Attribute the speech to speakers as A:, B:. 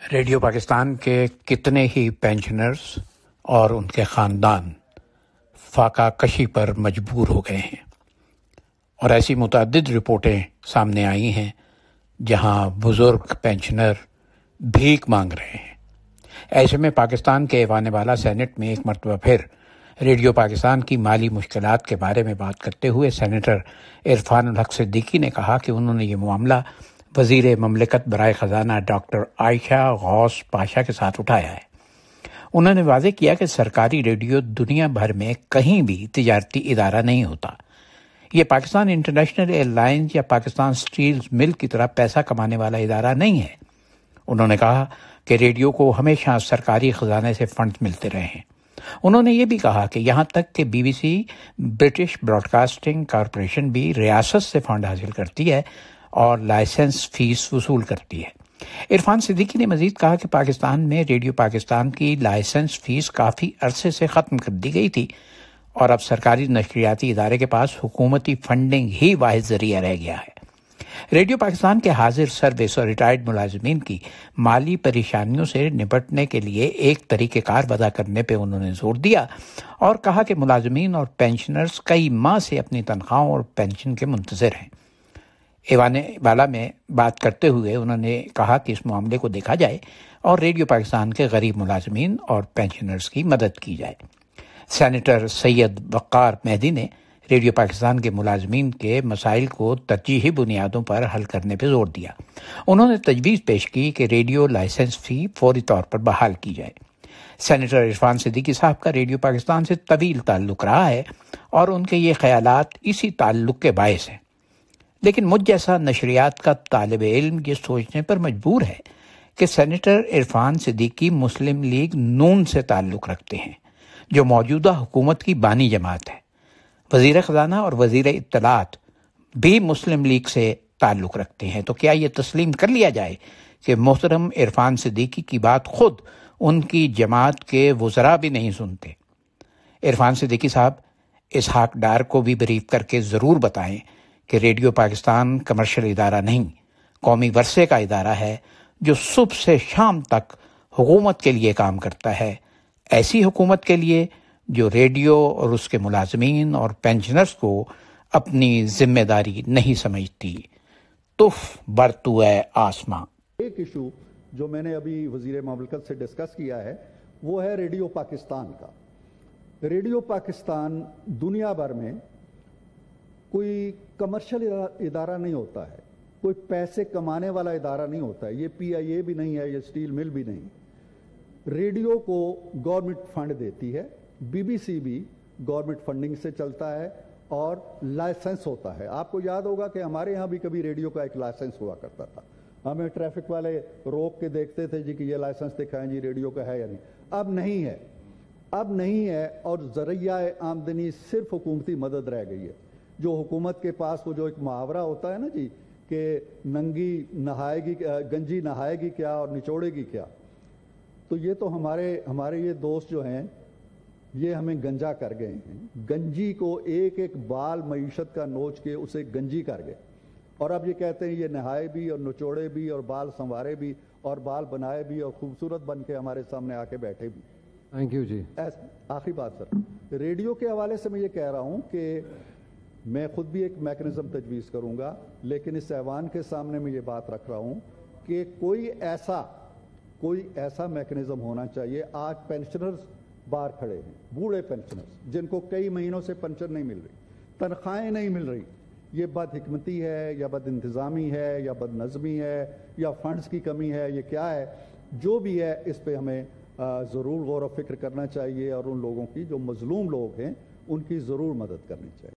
A: Radio Pakistan के कितने ही pensioners और उनके ख़ानदान फाका कशी पर मजबूर हो गए हैं। और ऐसी मुतद रिपोर्टें सामने आई हैं, जहाँ बुज़ुर्ग पेंशनर भीख मांग रहे हैं। ऐसे में पाकिस्तान के ऐवान वाला सेनेट में एक मरतबा फिर रेडियो पाकिस्तान की माली मुश्किल के बारे में बात करते हुए सेनेटर इरफान हक सिद्दीकी ने कहा कि उन्होंने ये मामला वज़ीर ममलिकत बरए ख़जाना डॉक्टर आयशा गौस पाशा के साथ उठाया है। उन्होंने वाजे किया कि सरकारी रेडियो दुनिया भर में कहीं भी तजारती इदारा नहीं होता। ये पाकिस्तान इंटरनेशनल एयरलाइंस या पाकिस्तान स्टील मिल की तरह पैसा कमाने वाला इदारा नहीं है। उन्होंने कहा कि रेडियो को हमेशा सरकारी खजाने से फंड मिलते रहे हैं। उन्होंने ये भी कहा कि यहाँ तक कि बीबीसी, ब्रिटिश ब्रॉडकास्टिंग कॉरपोरेशन भी रियासत से फंड हासिल करती है और लाइसेंस फ़ीस वसूल करती है। इरफान सिद्दीकी ने मजीद कहा कि पाकिस्तान में रेडियो पाकिस्तान की लाइसेंस फ़ीस काफ़ी अरसे से ख़त्म कर दी गई थी और अब सरकारी नशरियाती इदारे के पास हुकूमती फंडिंग ही वाहि ज़रिया रह गया है। रेडियो पाकिस्तान के हाजिर सर्विस और रिटायर्ड मुलाजमीन की माली परेशानियों से निपटने के लिए एक तरीक़ेकार वदा करने पर उन्होंने ज़ोर दिया और कहा कि मुलाजमीन और पेंशनर्स कई माह से अपनी तनख्वाहों और पेंशन के मुंतजर हैं। एवाने वाला में बात करते हुए उन्होंने कहा कि इस मामले को देखा जाए और रेडियो पाकिस्तान के गरीब मुलाजमीन और पेंशनर्स की मदद की जाए। सेनेटर सैयद वक़ार मेहदी ने रेडियो पाकिस्तान के मुलाजमीन के मसाइल को तरजीही बुनियादों पर हल करने पर ज़ोर दिया। उन्होंने तजवीज़ पेश की कि रेडियो लाइसेंस फ़ी फौरी तौर पर बहाल की जाए। सेनेटर इरफान सिद्दीकी साहब का रेडियो पाकिस्तान से तवील ताल्लुक रहा है और उनके ये ख्याल इसी ताल्लुक के बायस हैं। लेकिन मुझ जैसा नशरियात का तालब इल्म ये सोचने पर मजबूर है कि सेनेटर इरफान सिद्दीकी मुस्लिम लीग नून से ताल्लुक़ रखते हैं, जो मौजूदा हुकूमत की बानी जमात है। वज़ीर ख़जाना और वज़ीर इतलात भी मुस्लिम लीग से ताल्लुक़ रखते हैं। तो क्या ये तस्लीम कर लिया जाए कि मोहतरम इरफान सिद्दीकी की बात खुद उनकी जमात के वजरा भी नहीं सुनते? इरफान सिद्दीकी साहब इसहाक डार को भी बरीफ करके ज़रूर बताएँ कि रेडियो पाकिस्तान कमर्शियल इदारा नहीं, कौमी वर्षे का इदारा है, जो सुबह से शाम तक हुकूमत के लिए काम करता है। ऐसी हुकूमत के लिए जो रेडियो और उसके मुलाजमीन और पेंशनर्स को अपनी ज़िम्मेदारी नहीं समझती। तुफ बरतु आसमां।
B: एक इशू जो मैंने अभी वज़ीर ममलकत से डिस्कस किया है, वो है रेडियो पाकिस्तान का। रेडियो पाकिस्तान दुनिया भर में कोई कमर्शियल इदारा नहीं होता है। कोई पैसे कमाने वाला इदारा नहीं होता है। ये पीआईए भी नहीं है, ये स्टील मिल भी नहीं। रेडियो को गवर्नमेंट फंड देती है। बीबीसी भी गवर्नमेंट फंडिंग से चलता है और लाइसेंस होता है। आपको याद होगा कि हमारे यहाँ भी कभी रेडियो का एक लाइसेंस हुआ करता था। हमें ट्रैफ़िक वाले रोक के देखते थे जी कि ये लाइसेंस दिखाएँ जी रेडियो का है या नहीं। अब नहीं है। अब नहीं है और ज़रिया आमदनी सिर्फ़ हुकूमती मदद रह गई है। जो हुकूमत के पास वो जो एक मुहावरा होता है ना जी कि नंगी नहाएगी गंजी नहाएगी क्या और निचोड़ेगी क्या? तो ये तो हमारे हमारे ये दोस्त जो हैं ये हमें गंजा कर गए हैं। गंजी को एक एक बाल मीशत का नोच के उसे गंजी कर गए। और अब ये कहते हैं ये नहाए भी और नचोड़े भी और बाल संवारे भी और बाल बनाए भी और खूबसूरत बन के हमारे सामने आके बैठे भी।
C: थैंक यू जी।
B: ऐसा आखिरी बात सर। रेडियो के हवाले से मैं ये कह रहा हूँ कि मैं खुद भी एक मैकेनिज्म तजवीज़ करूँगा, लेकिन इस ऐवान के सामने मैं ये बात रख रहा हूँ कि कोई ऐसा कोई ऐसा मैकेनिज्म होना चाहिए। आज पेंशनर्स बाहर खड़े हैं, बूढ़े पेंशनर्स जिनको कई महीनों से पेंशन नहीं मिल रही, तनख्वाहें नहीं मिल रही। ये बदहकमती है, या बद इंतज़ामी है, या बद नज़मी है, या फंड्स की कमी है, ये क्या है? जो भी है, इस पर हमें ज़रूर गौर व फ़िक्र करना चाहिए, और उन लोगों की, जो मजलूम लोग हैं, उनकी ज़रूर मदद करनी चाहिए।